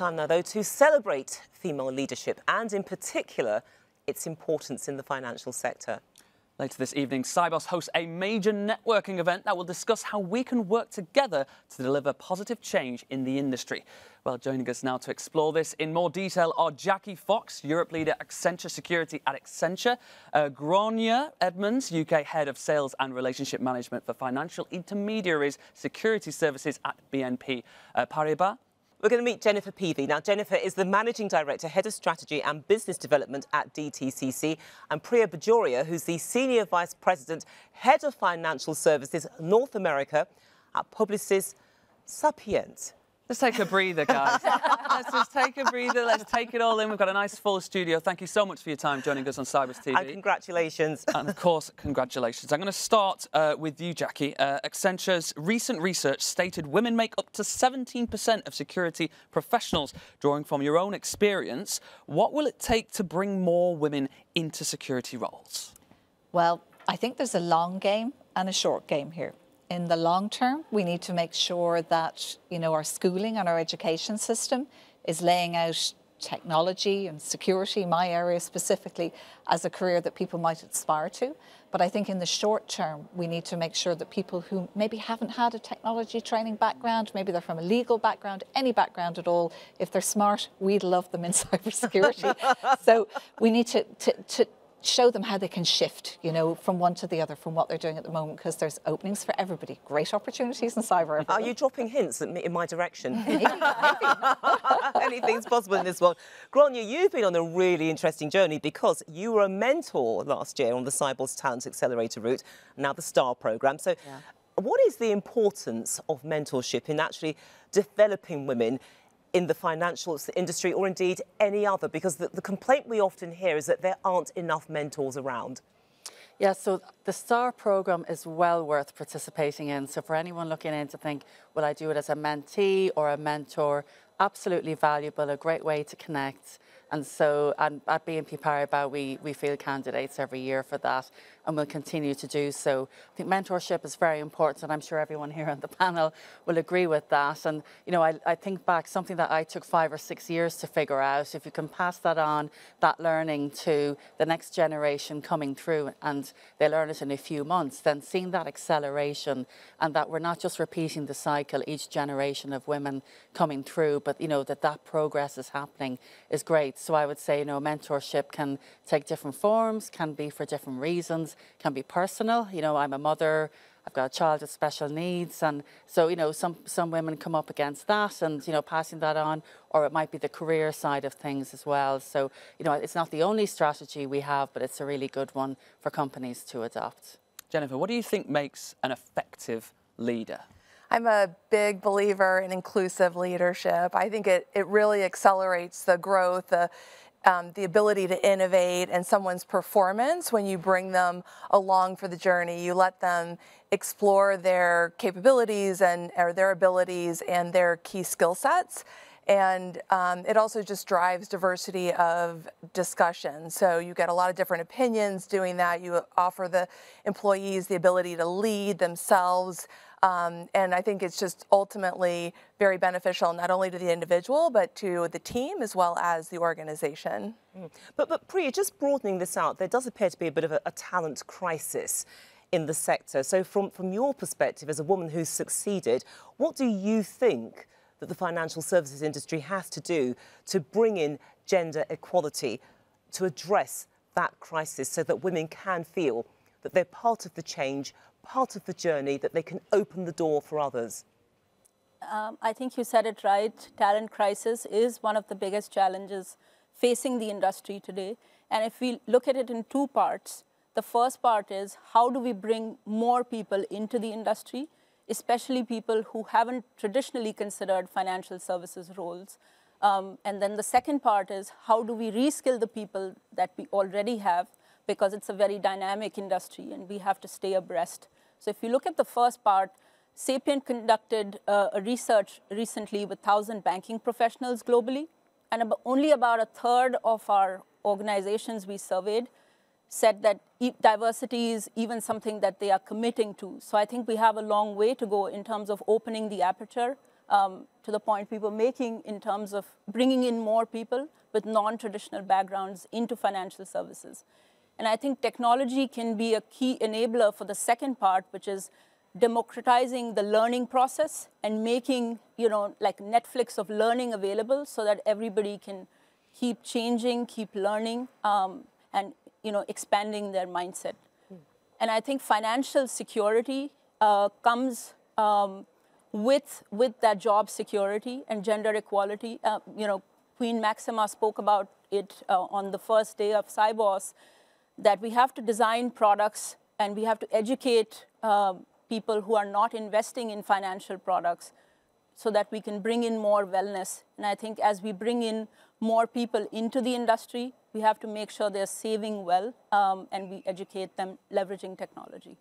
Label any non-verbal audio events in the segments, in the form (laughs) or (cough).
time now, though, to celebrate female leadership and, in particular, its importance in the financial sector. Later this evening, Sibos hosts a major networking event that will discuss how we can work together to deliver positive change in the industry. Well, joining us now to explore this in more detail are Jacky Fox, Europe leader Accenture Security at Accenture, uh, Gráinne Edmonds, UK Head of Sales and Relationship Management for Financial Intermediaries Security Services at BNP uh, Paribas, we're going to meet Jennifer Peve. Now, Jennifer is the Managing Director, Head of Strategy and Business Development at DTCC, and Priya Bajoria, who's the Senior Vice President, Head of Financial Services North America at Publicis Sapient. Let's take a breather, guys. Let's just take a breather. Let's take it all in. We've got a nice full studio. Thank you so much for your time joining us on Sibos TV. And congratulations. and of course, congratulations. I'm going to start uh, with you, Jacky. Uh, Accenture's recent research stated women make up to 17% of security professionals. Drawing from your own experience, what will it take to bring more women into security roles? Well, I think there's a long game and a short game here in the long term, we need to make sure that you know our schooling and our education system is laying out technology and security, my area specifically, as a career that people might aspire to. But I think in the short term, we need to make sure that people who maybe haven't had a technology training background, maybe they're from a legal background, any background at all, if they're smart, we'd love them in (laughs) cybersecurity. so we need to, to, to show them how they can shift, you know, from one to the other from what they're doing at the moment because there's openings for everybody. Great opportunities in cyber. Are you dropping hints in my direction? (laughs) (laughs) Anything's possible in this world. Gráinne, you've been on a really interesting journey because you were a mentor last year on the Sibos Talent Accelerator route, now the STAR programme. So yeah. what is the importance of mentorship in actually developing women in the financial industry or indeed any other? Because the, the complaint we often hear is that there aren't enough mentors around. Yeah, so the STAR program is well worth participating in. So for anyone looking in to think, will I do it as a mentee or a mentor? Absolutely valuable, a great way to connect. And so at BNP Paribas, we, we field candidates every year for that and will continue to do so. I think mentorship is very important and I'm sure everyone here on the panel will agree with that. And, you know, I, I think back something that I took five or six years to figure out, if you can pass that on, that learning to the next generation coming through and they learn it in a few months, then seeing that acceleration and that we're not just repeating the cycle, each generation of women coming through, but, you know, that that progress is happening is great. So I would say, you know, mentorship can take different forms, can be for different reasons, can be personal. You know, I'm a mother, I've got a child with special needs. And so, you know, some, some women come up against that and, you know, passing that on, or it might be the career side of things as well. So, you know, it's not the only strategy we have, but it's a really good one for companies to adopt. Jennifer, what do you think makes an effective leader? I'm a big believer in inclusive leadership. I think it, it really accelerates the growth, the, um, the ability to innovate and someone's performance when you bring them along for the journey. You let them explore their capabilities and or their abilities and their key skill sets. And um, it also just drives diversity of discussion. So you get a lot of different opinions doing that. You offer the employees the ability to lead themselves. Um, and I think it's just ultimately very beneficial not only to the individual but to the team as well as the organization. Mm. But, but Priya, just broadening this out, there does appear to be a bit of a, a talent crisis in the sector. So from, from your perspective as a woman who's succeeded, what do you think that the financial services industry has to do to bring in gender equality to address that crisis so that women can feel that they're part of the change, part of the journey, that they can open the door for others? Um, I think you said it right. Talent crisis is one of the biggest challenges facing the industry today. And if we look at it in two parts, the first part is how do we bring more people into the industry, especially people who haven't traditionally considered financial services roles. Um, and then the second part is how do we reskill the people that we already have because it's a very dynamic industry and we have to stay abreast. So if you look at the first part, Sapient conducted uh, a research recently with 1,000 banking professionals globally, and ab only about a third of our organizations we surveyed said that e diversity is even something that they are committing to. So I think we have a long way to go in terms of opening the aperture um, to the point we were making in terms of bringing in more people with non-traditional backgrounds into financial services. And I think technology can be a key enabler for the second part, which is democratizing the learning process and making, you know, like Netflix of learning available so that everybody can keep changing, keep learning, um, and, you know, expanding their mindset. And I think financial security uh, comes um, with, with that job security and gender equality. Uh, you know, Queen Maxima spoke about it uh, on the first day of Sibos that we have to design products and we have to educate um, people who are not investing in financial products so that we can bring in more wellness. And I think as we bring in more people into the industry, we have to make sure they're saving well um, and we educate them leveraging technology.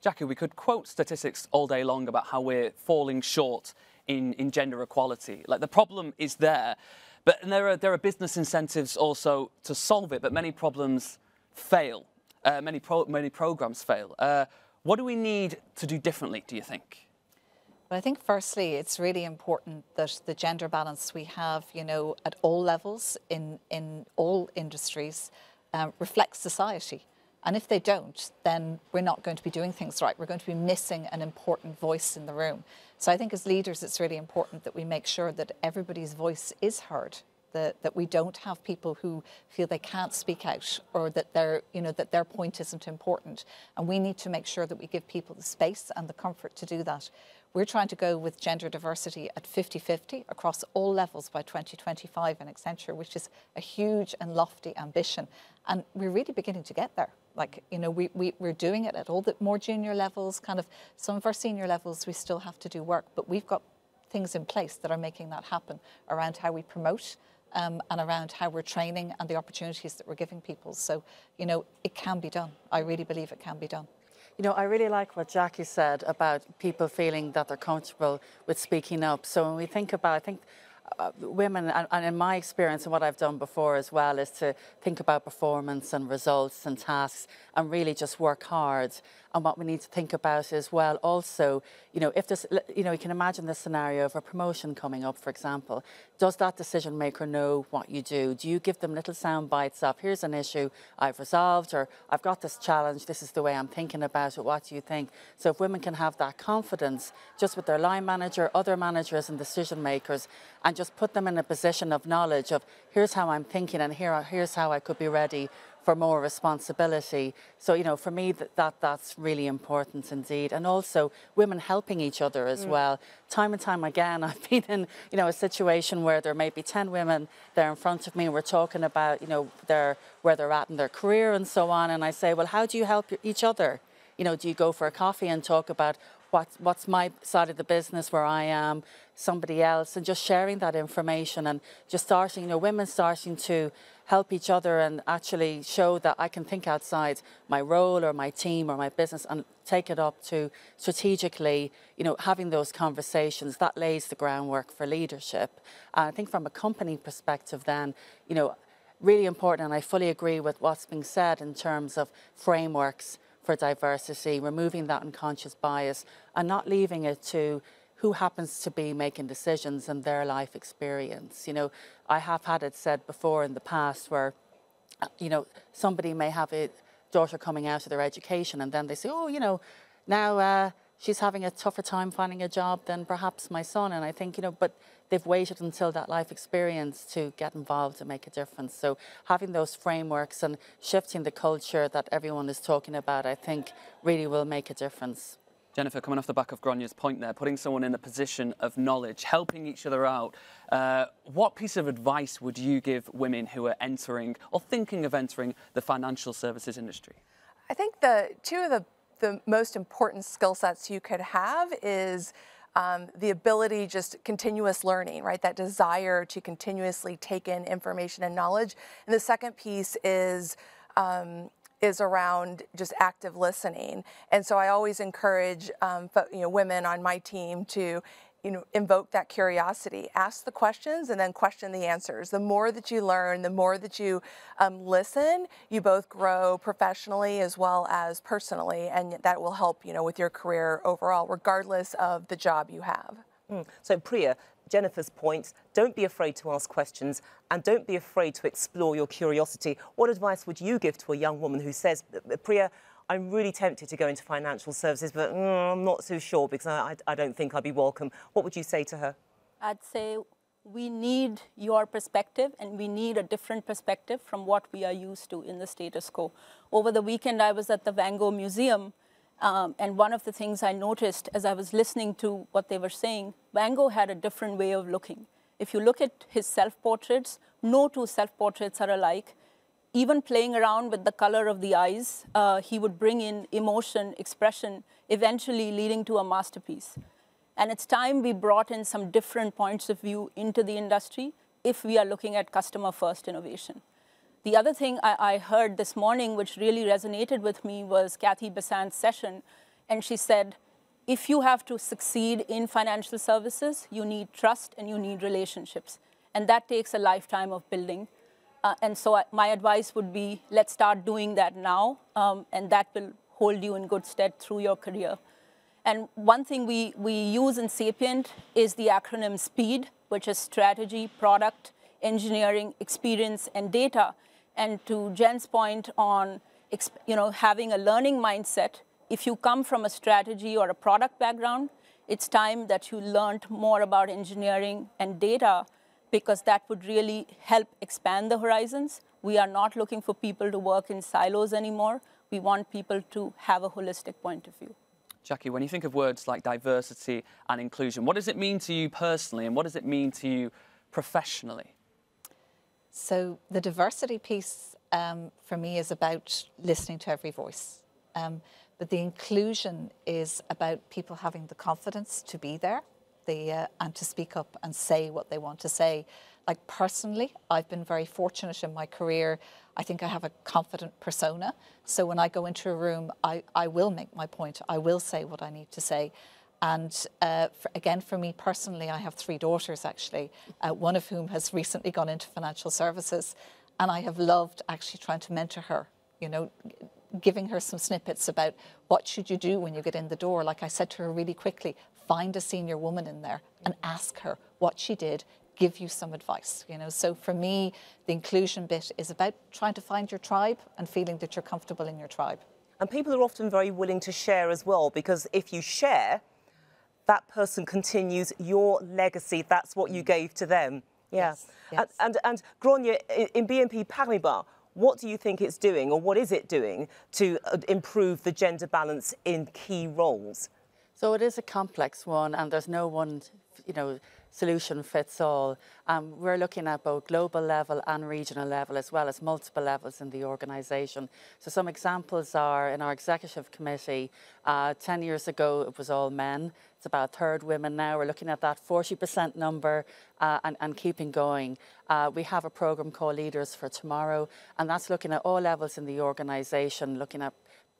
Jacky, we could quote statistics all day long about how we're falling short in, in gender equality. Like the problem is there, but there are, there are business incentives also to solve it, but many problems fail. Uh, many, pro many programs fail. Uh, what do we need to do differently, do you think? Well, I think firstly, it's really important that the gender balance we have, you know, at all levels in, in all industries uh, reflects society. And if they don't, then we're not going to be doing things right. We're going to be missing an important voice in the room. So I think as leaders, it's really important that we make sure that everybody's voice is heard that, that we don't have people who feel they can't speak out or that their, you know, that their point isn't important. And we need to make sure that we give people the space and the comfort to do that. We're trying to go with gender diversity at 50-50 across all levels by 2025 in Accenture, which is a huge and lofty ambition. And we're really beginning to get there. Like, you know, we, we, we're doing it at all the more junior levels, kind of some of our senior levels, we still have to do work, but we've got things in place that are making that happen around how we promote um, and around how we're training and the opportunities that we're giving people. So, you know, it can be done. I really believe it can be done. You know, I really like what Jacky said about people feeling that they're comfortable with speaking up. So when we think about, I think uh, women, and, and, in my experience and what I've done before as well, is to think about performance and results and tasks and really just work hard. And what we need to think about as well, also, you know, if this, you know, you can imagine the scenario of a promotion coming up, for example. Does that decision maker know what you do? Do you give them little sound bites of, here's an issue I've resolved, or I've got this challenge, this is the way I'm thinking about it, what do you think? So if women can have that confidence just with their line manager, other managers and decision makers, and just put them in a position of knowledge of, here's how I'm thinking and here, here's how I could be ready for more responsibility. So, you know, for me, that, that that's really important indeed. And also women helping each other as mm. well. Time and time again, (laughs) I've been in, you know, a situation where there may be 10 women there in front of me and we're talking about, you know, their, where they're at in their career and so on. And I say, well, how do you help each other? You know, do you go for a coffee and talk about what, what's my side of the business where I am, somebody else, and just sharing that information and just starting, you know, women starting to help each other and actually show that I can think outside my role or my team or my business and take it up to strategically, you know, having those conversations, that lays the groundwork for leadership. And I think from a company perspective then, you know, really important and I fully agree with what's being said in terms of frameworks for diversity, removing that unconscious bias and not leaving it to who happens to be making decisions and their life experience. You know, I have had it said before in the past where, you know, somebody may have a daughter coming out of their education and then they say, oh, you know, now uh, she's having a tougher time finding a job than perhaps my son. And I think, you know, but they've waited until that life experience to get involved and make a difference. So having those frameworks and shifting the culture that everyone is talking about, I think really will make a difference. Jennifer, coming off the back of Gráinne's point there, putting someone in a position of knowledge, helping each other out, uh, what piece of advice would you give women who are entering or thinking of entering the financial services industry? I think the two of the, the most important skill sets you could have is um, the ability, just continuous learning, right? That desire to continuously take in information and knowledge. And the second piece is um, is around just active listening. And so I always encourage um, you know, women on my team to you know, invoke that curiosity, ask the questions and then question the answers. The more that you learn, the more that you um, listen, you both grow professionally as well as personally, and that will help, you know, with your career overall, regardless of the job you have. Mm. So, Priya, Jennifer's point, don't be afraid to ask questions and don't be afraid to explore your curiosity. What advice would you give to a young woman who says, Priya, I'm really tempted to go into financial services, but mm, I'm not so sure because I, I, I don't think I'd be welcome. What would you say to her? I'd say we need your perspective and we need a different perspective from what we are used to in the status quo. Over the weekend, I was at the Van Gogh Museum, um, and one of the things I noticed as I was listening to what they were saying, Van Gogh had a different way of looking. If you look at his self portraits, no two self portraits are alike even playing around with the color of the eyes, uh, he would bring in emotion, expression, eventually leading to a masterpiece. And it's time we brought in some different points of view into the industry if we are looking at customer first innovation. The other thing I, I heard this morning, which really resonated with me, was Cathy Bessant's session. And she said, if you have to succeed in financial services, you need trust and you need relationships. And that takes a lifetime of building. Uh, and so I, my advice would be let's start doing that now, um, and that will hold you in good stead through your career. And one thing we, we use in Sapient is the acronym SPEED, which is strategy, product, engineering, experience, and data. And to Jen's point on you know, having a learning mindset, if you come from a strategy or a product background, it's time that you learned more about engineering and data because that would really help expand the horizons. We are not looking for people to work in silos anymore. We want people to have a holistic point of view. Jacky, when you think of words like diversity and inclusion, what does it mean to you personally and what does it mean to you professionally? So, the diversity piece um, for me is about listening to every voice. Um, but the inclusion is about people having the confidence to be there the uh, and to speak up and say what they want to say. Like personally, I've been very fortunate in my career. I think I have a confident persona. So when I go into a room, I, I will make my point. I will say what I need to say. And uh, for, again, for me personally, I have three daughters actually, uh, one of whom has recently gone into financial services. And I have loved actually trying to mentor her, you know, giving her some snippets about what should you do when you get in the door. Like I said to her really quickly, find a senior woman in there and ask her what she did, give you some advice. You know, so for me, the inclusion bit is about trying to find your tribe and feeling that you're comfortable in your tribe. And people are often very willing to share as well because if you share, that person continues your legacy. That's what you gave to them. Yeah. Yes, yes. And, and, and Gráinne, in BNP Paribas, what do you think it's doing or what is it doing to uh, improve the gender balance in key roles? So it is a complex one, and there's no one, you know, solution fits all. Um, we're looking at both global level and regional level, as well as multiple levels in the organisation. So some examples are in our executive committee. Uh, Ten years ago, it was all men. It's about a third women now. We're looking at that 40% number uh, and, and, keeping going. Uh, we have a programme called Leaders for Tomorrow, and that's looking at all levels in the organisation, looking at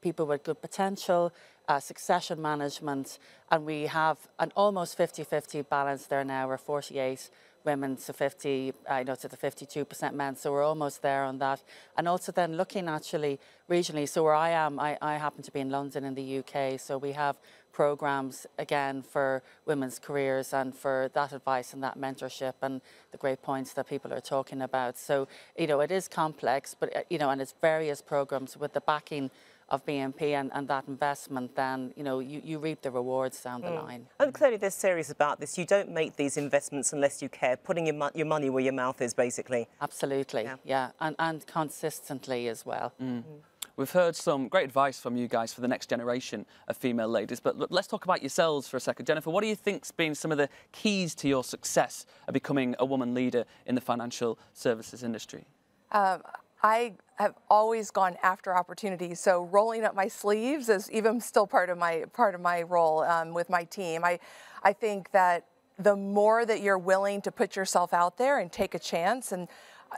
people with good potential, uh, succession management, and we have an almost 50-50 balance there now. We're 48 women to 50, I uh, know to the 52% men, so we're almost there on that. And also then looking actually regionally, so where I am, I, I happen to be in London in the UK, so we have programs again for women's careers and for that advice and that mentorship and the great points that people are talking about. So, you know, it is complex, but, uh, you know, and it's various programs with the backing of BNP and, and that investment, then you know you, you reap the rewards down the mm. line. And clearly, they're serious about this. You don't make these investments unless you care. Putting your, mo your money where your mouth is, basically. Absolutely, yeah, yeah. And, and consistently as well. Mm. Mm. We've heard some great advice from you guys for the next generation of female ladies, but look, let's talk about yourselves for a second. Jennifer, what do you think's been some of the keys to your success of becoming a woman leader in the financial services industry? Um, I have always gone after opportunities. So rolling up my sleeves is even still part of my part of my role um, with my team. I I think that the more that you're willing to put yourself out there and take a chance and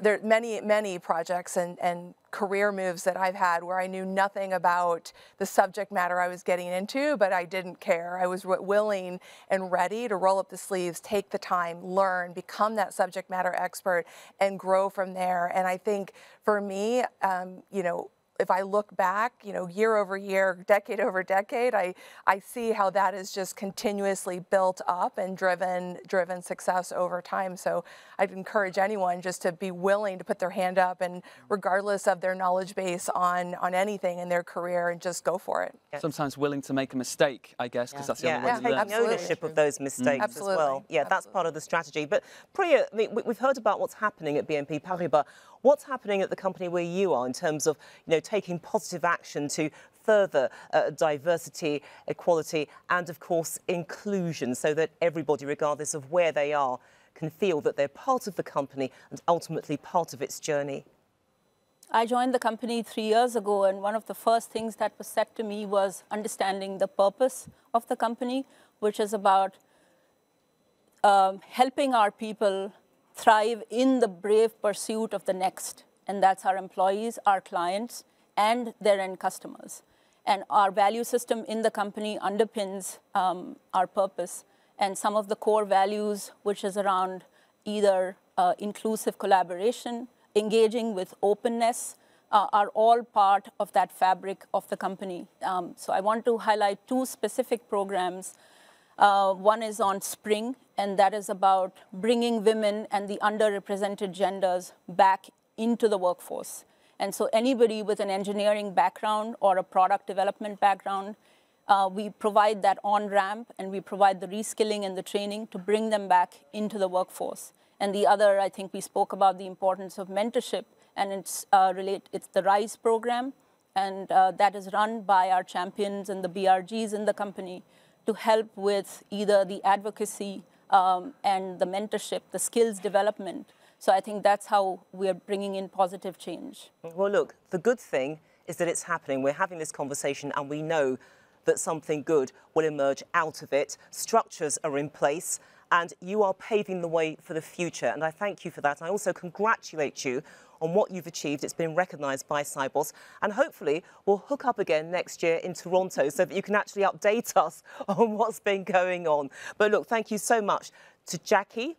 there are many, many projects and, and career moves that I've had where I knew nothing about the subject matter I was getting into, but I didn't care. I was willing and ready to roll up the sleeves, take the time, learn, become that subject matter expert, and grow from there. And I think for me, um, you know, if I look back, you know, year over year, decade over decade, I, I see how that is just continuously built up and driven driven success over time. So I'd encourage anyone just to be willing to put their hand up and regardless of their knowledge base on on anything in their career and just go for it. Sometimes willing to make a mistake, I guess, because that's the Yeah, only way and to learn. taking Absolutely. ownership of those mistakes Absolutely. as well. Yeah, that's part of the strategy. But Priya, I mean, we've heard about what's happening at BNP Paribas. What's happening at the company where you are in terms of, you know, taking positive action to further uh, diversity, equality, and of course inclusion, so that everybody, regardless of where they are, can feel that they're part of the company and ultimately part of its journey. I joined the company three years ago, and one of the first things that was said to me was understanding the purpose of the company, which is about um, helping our people thrive in the brave pursuit of the next. And that's our employees, our clients, and their end customers. And our value system in the company underpins um, our purpose. And some of the core values, which is around either uh, inclusive collaboration, engaging with openness, uh, are all part of that fabric of the company. Um, so I want to highlight two specific programs. Uh, one is on Spring, and that is about bringing women and the underrepresented genders back into the workforce. And so anybody with an engineering background or a product development background, uh, we provide that on-ramp and we provide the reskilling and the training to bring them back into the workforce. And the other, I think we spoke about the importance of mentorship, and it's, uh, relate, it's the RISE program, and uh, that is run by our champions and the BRGs in the company to help with either the advocacy um, and the mentorship, the skills development. So I think that's how we're bringing in positive change. Well, look, the good thing is that it's happening. We're having this conversation and we know that something good will emerge out of it. Structures are in place and you are paving the way for the future. And I thank you for that. I also congratulate you on what you've achieved. It's been recognised by Sibos. And hopefully we'll hook up again next year in Toronto so that you can actually update (laughs) us on what's been going on. But look, thank you so much to Jacky,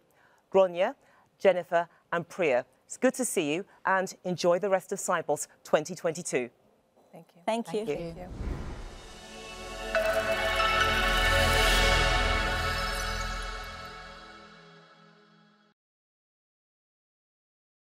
Gráinne, Jennifer and Priya. It's good to see you and enjoy the rest of Sibos 2022. Thank you. Thank you. Thank you.